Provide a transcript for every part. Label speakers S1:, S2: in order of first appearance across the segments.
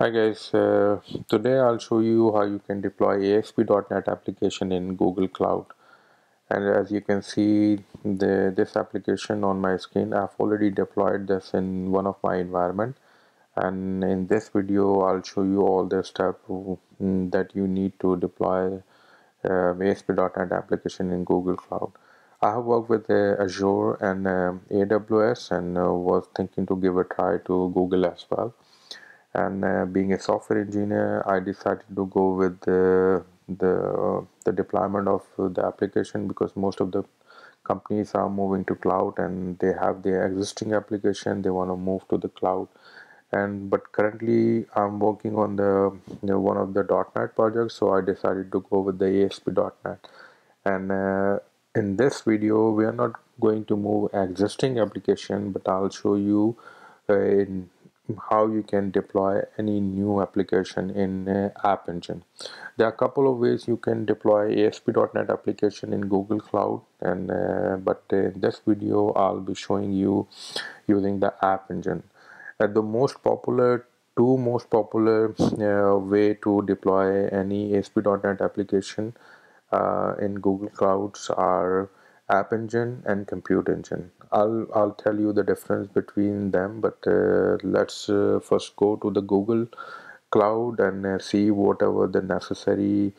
S1: Hi guys, uh, today I'll show you how you can deploy ASP.NET application in Google Cloud. And as you can see the, this application on my screen I've already deployed this in one of my environment. And in this video I'll show you all the steps that you need to deploy uh, ASP.NET application in Google Cloud. I have worked with uh, Azure and um, AWS and uh, was thinking to give a try to Google as well and uh, being a software engineer I decided to go with the the, uh, the deployment of the application because most of the companies are moving to cloud and they have their existing application. They want to move to the cloud. And but currently I'm working on the you know, one of the .NET projects so I decided to go with the ASP.NET and uh, in this video we are not going to move existing application but I'll show you uh, in how you can deploy any new application in uh, App Engine. There are a couple of ways you can deploy ASP.NET application in Google Cloud and uh, but in this video I'll be showing you using the App Engine. Uh, the most popular two most popular uh, way to deploy any ASP.NET application uh, in Google Clouds are App Engine and Compute Engine. I'll I'll tell you the difference between them, but uh, let's uh, first go to the Google Cloud and uh, see whatever the necessary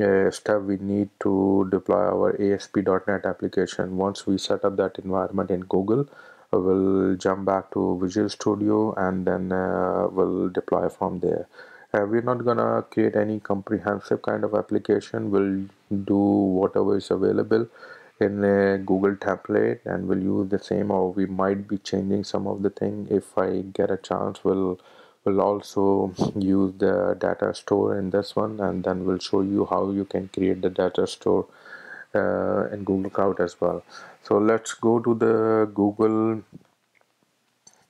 S1: uh, step we need to deploy our ASP.NET application. Once we set up that environment in Google, uh, we'll jump back to Visual Studio and then uh, we'll deploy from there. we're not gonna create any comprehensive kind of application. We'll do whatever is available in a Google template and we'll use the same or we might be changing some of the thing. If I get a chance we'll we'll also use the data store in this one and then we'll show you how you can create the data store uh, in Google Cloud as well. So let's go to the Google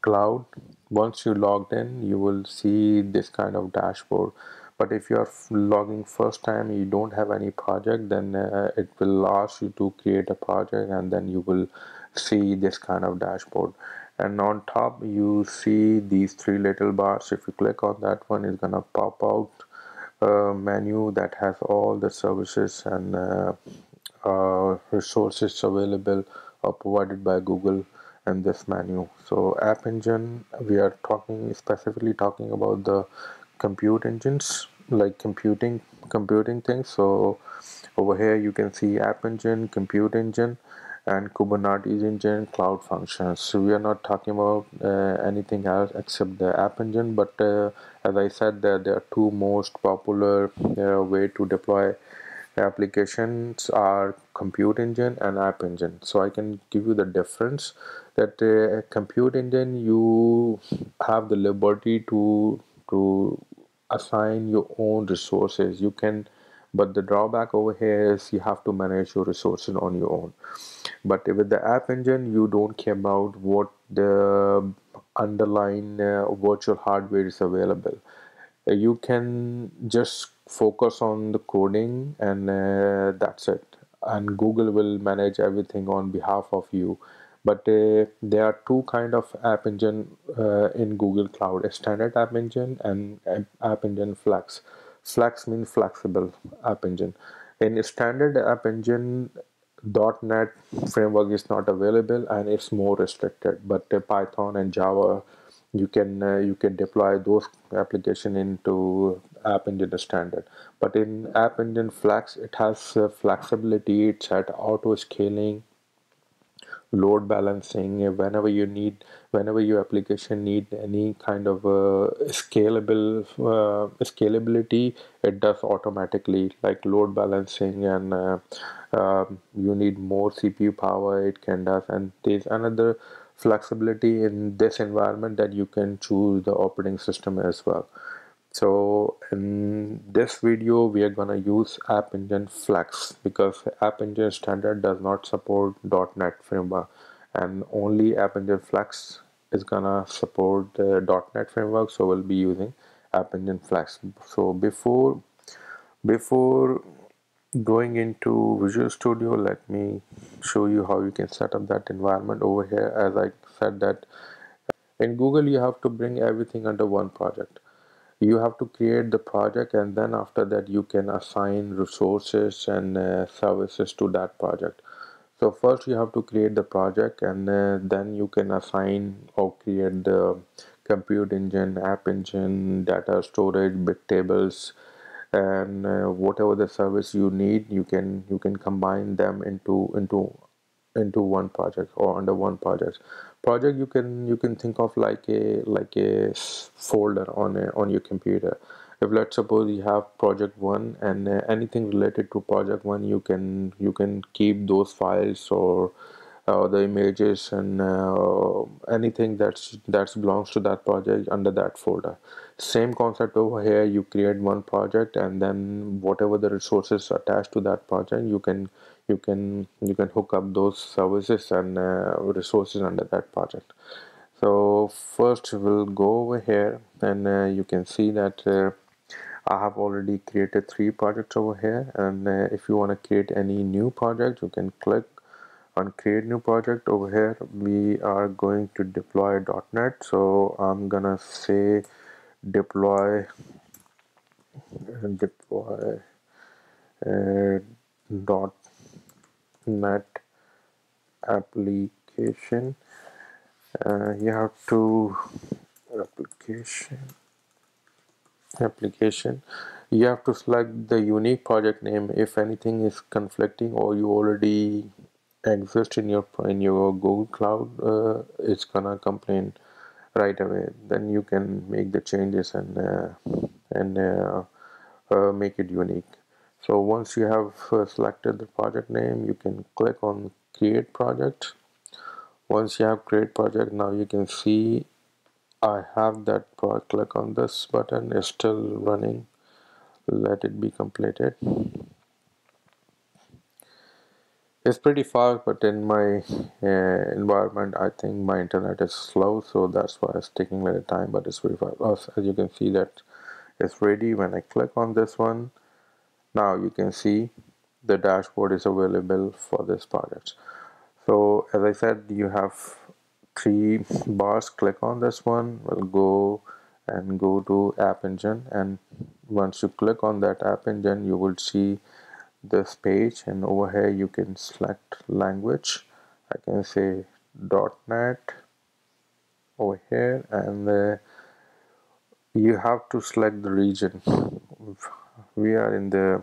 S1: Cloud. Once you logged in you will see this kind of dashboard but if you are logging first time you don't have any project then uh, it will ask you to create a project and then you will see this kind of dashboard. And on top you see these three little bars. If you click on that one it's gonna pop out a menu that has all the services and uh, uh, resources available or provided by Google in this menu. So app engine we are talking specifically talking about the compute engines like computing computing things. So over here you can see app engine compute engine and kubernetes engine cloud functions. So we are not talking about uh, anything else except the app engine but uh, as i said there, there are two most popular uh, way to deploy applications are compute engine and app engine. So i can give you the difference that uh, compute engine you have the liberty to to assign your own resources. You can but the drawback over here is you have to manage your resources on your own. But with the app engine you don't care about what the underlying uh, virtual hardware is available. Uh, you can just focus on the coding and uh, that's it. And google will manage everything on behalf of you but uh, there are two kind of app engine uh, in google cloud. A standard app engine and app engine flex. Flex means flexible app engine. In standard app engine .NET framework is not available and it's more restricted. But uh, Python and Java you can uh, you can deploy those application into app engine standard. But in app engine flex it has uh, flexibility. It's at auto scaling load balancing whenever you need whenever your application need any kind of uh, scalable uh, scalability it does automatically like load balancing and uh, um, you need more cpu power it can does and there's another flexibility in this environment that you can choose the operating system as well so in this video we are gonna use app engine flex because app engine standard does not support .NET framework and only app engine flex is gonna support the .NET framework so we'll be using app engine flex so before before going into Visual Studio let me show you how you can set up that environment over here. As I said that in Google you have to bring everything under one project you have to create the project and then after that you can assign resources and uh, services to that project. So first you have to create the project and uh, then you can assign or create the compute engine app engine data storage big tables and uh, whatever the service you need you can you can combine them into into into one project or under one project. Project you can you can think of like a like a folder on a on your computer. If let's suppose you have project one and uh, anything related to project one you can you can keep those files or uh, the images and uh, anything that's that belongs to that project under that folder. Same concept over here you create one project and then whatever the resources attached to that project you can you can you can hook up those services and uh, resources under that project. So first we'll go over here and uh, you can see that uh, I have already created three projects over here. And uh, if you want to create any new project you can click on create new project over here. We are going to deploy .NET. So I'm gonna say deploy deploy uh, dot net application. Uh, you have to application. Application. You have to select the unique project name if anything is conflicting or you already exist in your in your Google Cloud uh, it's gonna complain right away. Then you can make the changes and uh, and uh, uh make it unique so once you have uh, selected the project name you can click on create project. Once you have create project now you can see I have that project click on this button is still running. Let it be completed. It's pretty fast but in my uh, environment I think my internet is slow so that's why it's taking a little time but it's pretty fast. As you can see that it's ready when I click on this one now you can see the dashboard is available for this project. So as I said you have three bars. Click on this one. We'll go and go to app engine. And once you click on that app engine you will see this page. And over here you can select language. I can say .NET over here. And uh, you have to select the region we are in the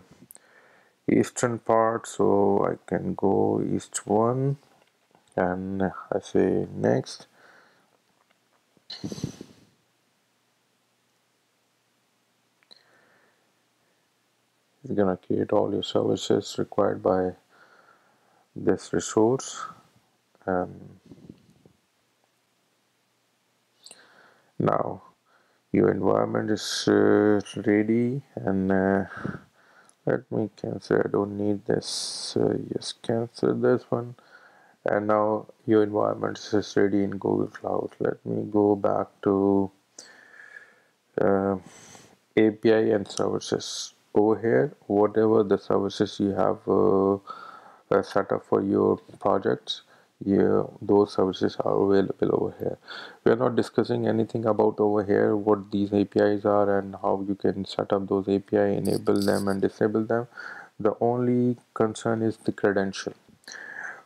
S1: eastern part so I can go east one and I say next. It's gonna create all your services required by this resource. And now your environment is uh, ready and uh, let me cancel. I don't need this. Uh, just cancel this one. And now your environment is ready in Google Cloud. Let me go back to uh, API and services. Over here whatever the services you have uh, uh, set up for your projects yeah those services are available over here. We are not discussing anything about over here what these apis are and how you can set up those api enable them and disable them. The only concern is the credential.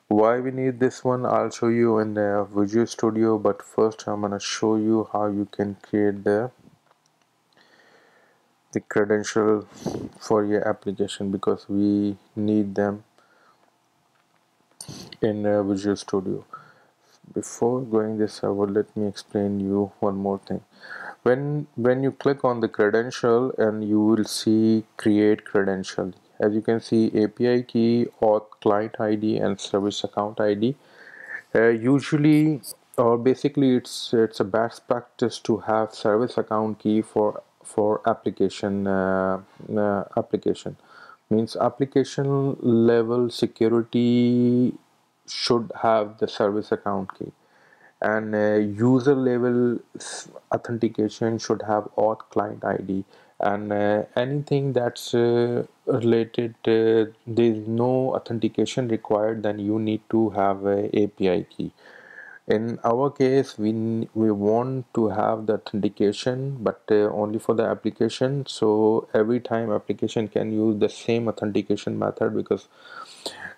S1: Why we need this one i'll show you in the visual studio but first i'm gonna show you how you can create the the credential for your application because we need them in uh, Visual Studio. Before going this server let me explain you one more thing. When when you click on the credential and you will see create credential as you can see API key auth client ID and service account ID uh, usually or basically it's it's a best practice to have service account key for for application uh, uh, application. Means application level security should have the service account key. And uh, user level authentication should have auth client id and uh, anything that's uh, related uh, there is no authentication required then you need to have a api key. In our case we we want to have the authentication but uh, only for the application. So every time application can use the same authentication method because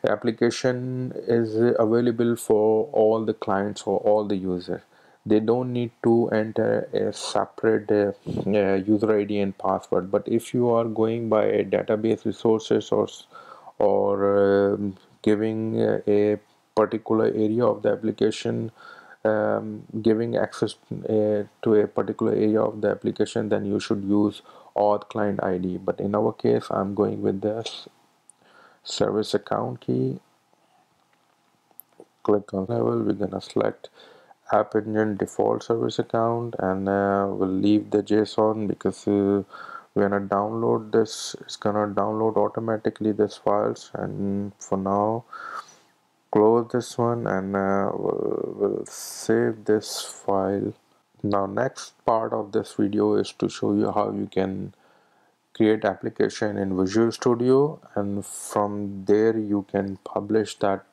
S1: the application is available for all the clients or all the users they don't need to enter a separate uh, uh, user id and password. But if you are going by database resources or or uh, giving a particular area of the application um, giving access uh, to a particular area of the application then you should use auth client id but in our case i'm going with this service account key. Click on level we're gonna select app engine default service account and uh, we'll leave the json because uh, we're gonna download this it's gonna download automatically this files and for now close this one and uh, we'll, we'll save this file. Now next part of this video is to show you how you can create application in Visual Studio and from there you can publish that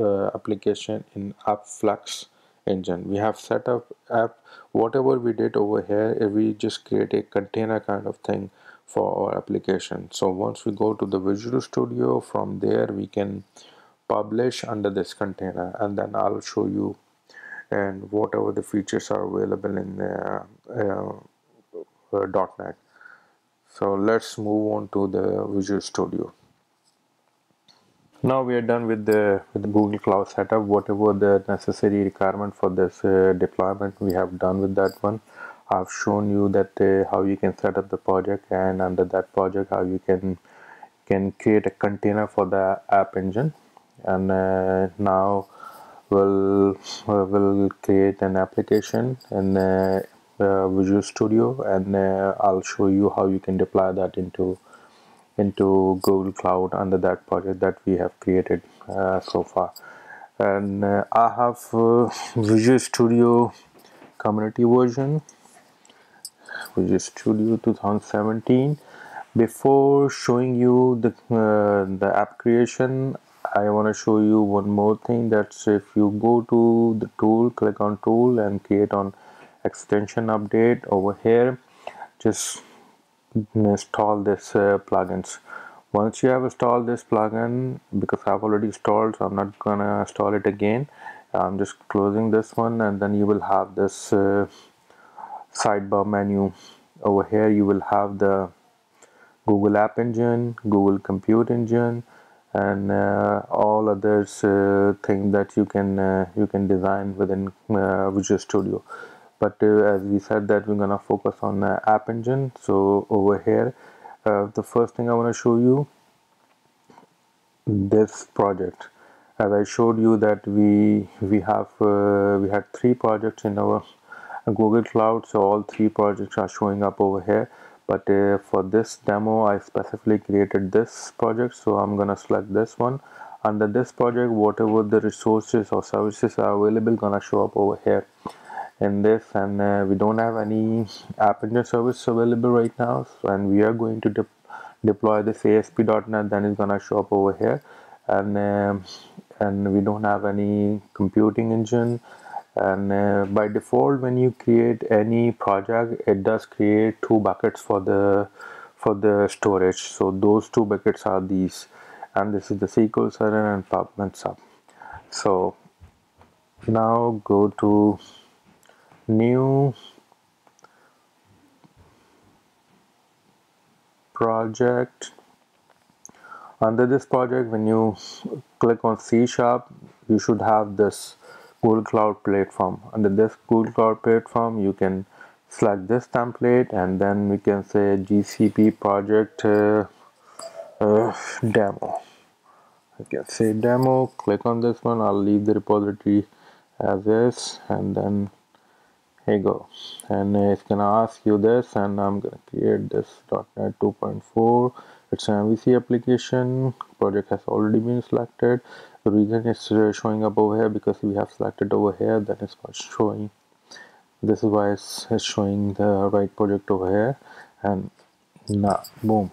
S1: uh, application in app flex engine. We have set up app whatever we did over here we just create a container kind of thing for our application. So once we go to the Visual Studio from there we can publish under this container and then I'll show you and whatever the features are available in uh, uh, uh, .NET so let's move on to the Visual Studio. Now we are done with the with the Google Cloud setup. Whatever the necessary requirement for this uh, deployment we have done with that one. I've shown you that uh, how you can set up the project and under that project how you can can create a container for the app engine. And uh, now we'll uh, we'll create an application and uh, Visual Studio and I'll show you how you can deploy that into into Google Cloud under that project that we have created uh, so far. And uh, I have uh, Visual Studio community version Visual Studio 2017 before showing you the the app creation I want to show you one more thing. That's if you go to the tool click on tool and create on extension update over here. Just install this uh, plugins. Once you have installed this plugin because I've already installed so I'm not gonna install it again I'm just closing this one and then you will have this uh, sidebar menu. Over here you will have the Google App Engine Google Compute Engine and uh, all others uh, things that you can uh, you can design within Visual Studio but as we said that we're gonna focus on App Engine so over here the first thing I want to show you this project. As I showed you that we we have uh, we had three projects in our Google Cloud so all three projects are showing up over here. But uh, for this demo I specifically created this project so I'm gonna select this one. Under this project whatever the resources or services are available gonna show up over here in this and uh, we don't have any app engine service available right now so, and we are going to de deploy this ASP.NET then it's gonna show up over here and um, and we don't have any computing engine and uh, by default when you create any project it does create two buckets for the for the storage so those two buckets are these and this is the SQL Server and pub and sub. So now go to new project. Under this project when you click on C sharp you should have this Google Cloud platform. Under this Google Cloud platform you can select this template and then we can say GCP project uh, uh, demo. I can say demo click on this one I'll leave the repository as is and then here you go. And it's gonna ask you this and I'm gonna create this .NET 2.4 it's an MVC application. Project has already been selected. The reason it's uh, showing up over here because we have selected over here then it's not showing. This is why it's, it's showing the right project over here. And now boom.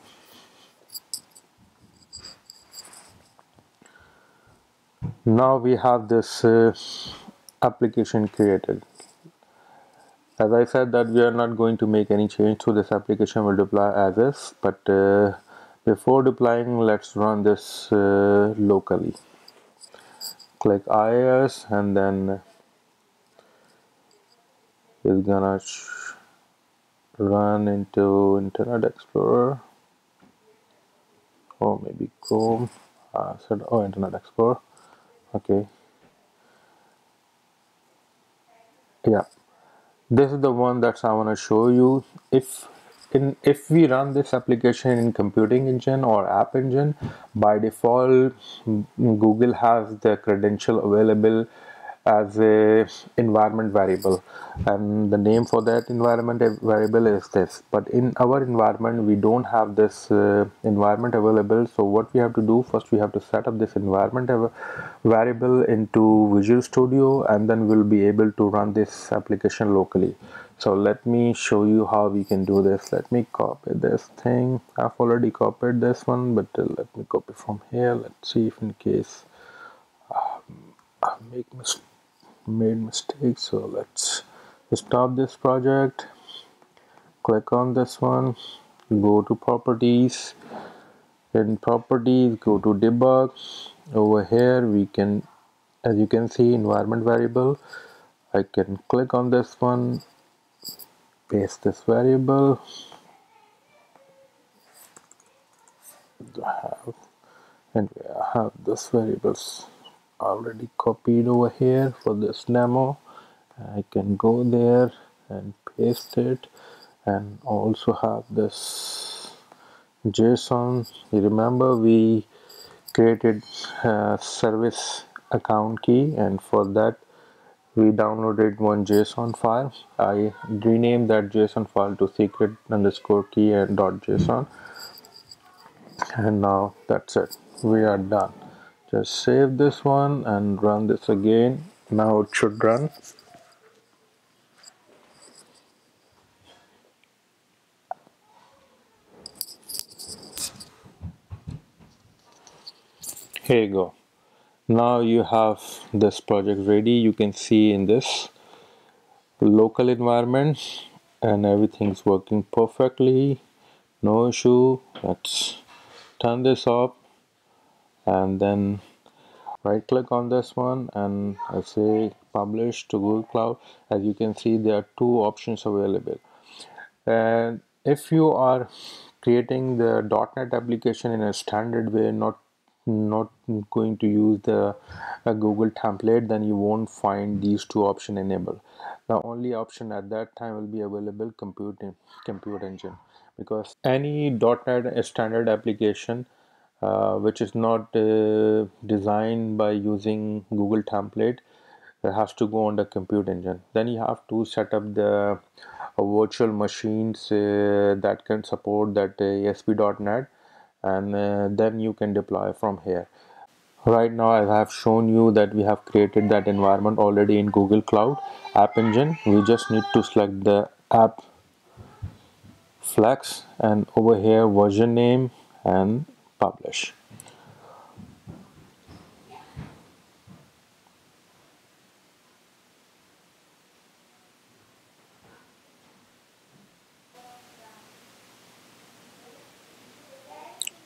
S1: Now we have this uh, application created as I said that we are not going to make any change to this application. Will deploy as is but uh, before deploying let's run this uh, locally. Click IIS and then it's gonna run into Internet Explorer. Or maybe Chrome. Uh, said oh Internet Explorer. Okay. Yeah this is the one that I want to show you. If in if we run this application in computing engine or app engine by default Google has the credential available as a environment variable. And the name for that environment variable is this. But in our environment we don't have this uh, environment available. So what we have to do first we have to set up this environment variable into Visual Studio and then we'll be able to run this application locally. So let me show you how we can do this. Let me copy this thing. I've already copied this one but uh, let me copy from here. Let's see if in case um, I make mistake made mistakes so let's stop this project. Click on this one. Go to properties. In properties go to debug. Over here we can as you can see environment variable. I can click on this one paste this variable. And I have this variables already copied over here for this demo I can go there and paste it and also have this JSON. You remember we created a service account key and for that we downloaded one JSON file. I renamed that JSON file to secret underscore key and dot JSON. And now that's it. We are done just save this one and run this again. Now it should run. Here you go. Now you have this project ready. You can see in this local environment and everything's working perfectly. No issue. Let's turn this off and then right click on this one and I say publish to Google Cloud. As you can see there are two options available. And if you are creating the .NET application in a standard way not not going to use the Google template then you won't find these two option enabled. The only option at that time will be available computing compute engine. Because any .NET standard application which is not uh, designed by using Google template it has to go on the compute engine. Then you have to set up the uh, virtual machines uh, that can support that uh, ASP.NET and uh, then you can deploy from here. Right now I have shown you that we have created that environment already in Google Cloud App Engine we just need to select the app flex and over here version name and publish.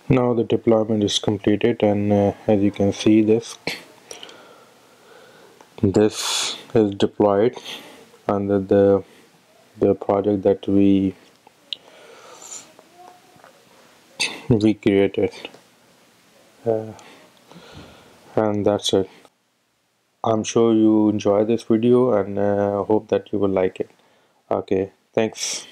S1: Now the deployment is completed and uh, as you can see this this is deployed under the the project that we we created uh, and that's it. I'm sure you enjoy this video and uh, hope that you will like it. Okay thanks